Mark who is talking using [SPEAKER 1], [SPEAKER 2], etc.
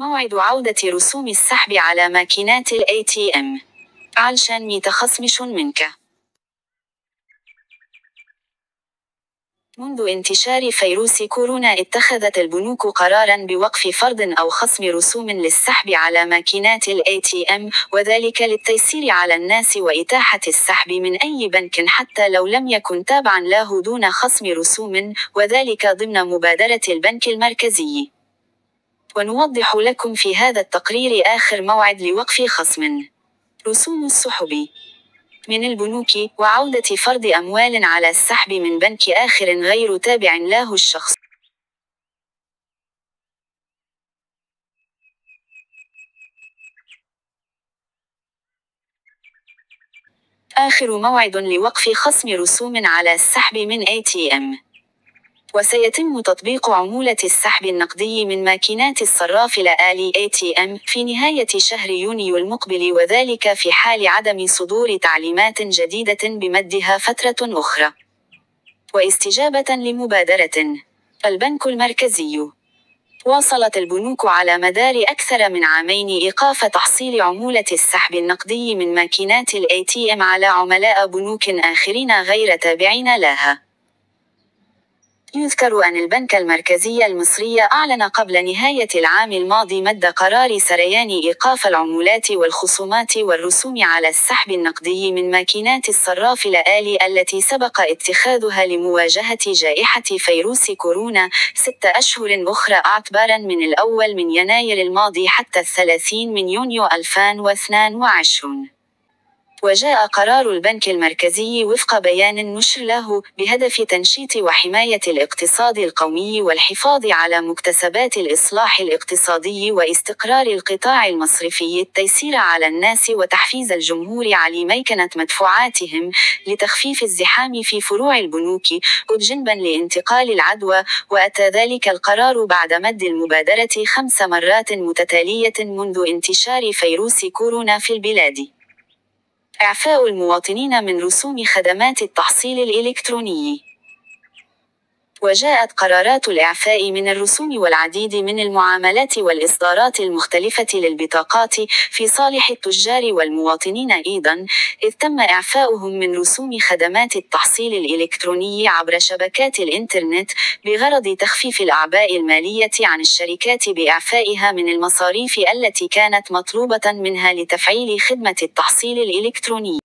[SPEAKER 1] موعد عودة رسوم السحب على ماكينات ال ATM. علشان متخصمش منك. منذ انتشار فيروس كورونا اتخذت البنوك قرارا بوقف فرض أو خصم رسوم للسحب على ماكينات ال ATM وذلك للتيسير على الناس وإتاحة السحب من أي بنك حتى لو لم يكن تابعا له دون خصم رسوم وذلك ضمن مبادرة البنك المركزي. ونوضح لكم في هذا التقرير آخر موعد لوقف خصم. رسوم السحب. من البنوك وعودة فرض أموال على السحب من بنك آخر غير تابع له الشخص. آخر موعد لوقف خصم رسوم على السحب من ATM وسيتم تطبيق عمولة السحب النقدي من ماكينات الصراف الآلي ATM في نهاية شهر يونيو المقبل وذلك في حال عدم صدور تعليمات جديدة بمدها فترة أخرى. واستجابة لمبادرة البنك المركزي واصلت البنوك على مدار أكثر من عامين إيقاف تحصيل عمولة السحب النقدي من ماكينات ال ATM على عملاء بنوك آخرين غير تابعين لها. يذكر أن البنك المركزي المصري أعلن قبل نهاية العام الماضي مد قرار سريان إيقاف العمولات والخصومات والرسوم على السحب النقدي من ماكينات الصراف الآلي التي سبق اتخاذها لمواجهة جائحة فيروس كورونا ست أشهر أخرى اعتبارا من الأول من يناير الماضي حتى الثلاثين من يونيو 2022 وجاء قرار البنك المركزي وفق بيان نشر له بهدف تنشيط وحماية الاقتصاد القومي والحفاظ على مكتسبات الإصلاح الاقتصادي واستقرار القطاع المصرفي التيسير على الناس وتحفيز الجمهور على ميكنة مدفوعاتهم لتخفيف الزحام في فروع البنوك جنبا لانتقال العدوى وأتى ذلك القرار بعد مد المبادرة خمس مرات متتالية منذ انتشار فيروس كورونا في البلاد. إعفاء المواطنين من رسوم خدمات التحصيل الإلكتروني. وجاءت قرارات الإعفاء من الرسوم والعديد من المعاملات والإصدارات المختلفة للبطاقات في صالح التجار والمواطنين أيضا، إذ تم إعفاؤهم من رسوم خدمات التحصيل الإلكتروني عبر شبكات الإنترنت، بغرض تخفيف الأعباء المالية عن الشركات بإعفائها من المصاريف التي كانت مطلوبة منها لتفعيل خدمة التحصيل الإلكتروني.